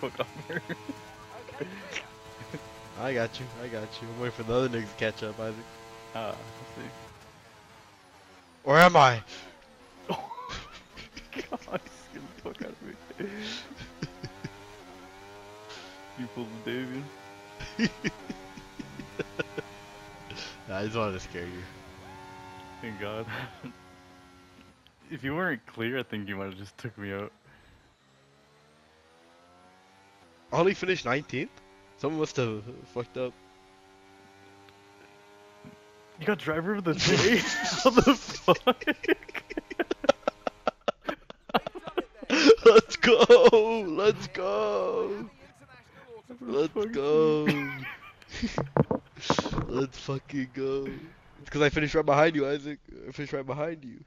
fuck off her. I got you. I got you. I'm waiting for the other niggas to catch up, Isaac. Ah, let's see. Where am I? Oh, God, get the fuck out of me. you pulled the Davian. I just wanted to scare you. Thank God. if you weren't clear, I think you might have just took me out. Only finished 19th? Someone must have fucked up. You got driver of the day? what the fuck? Let's go! Let's go! Let's go! Let's fucking go! It's because I finished right behind you, Isaac. I finished right behind you.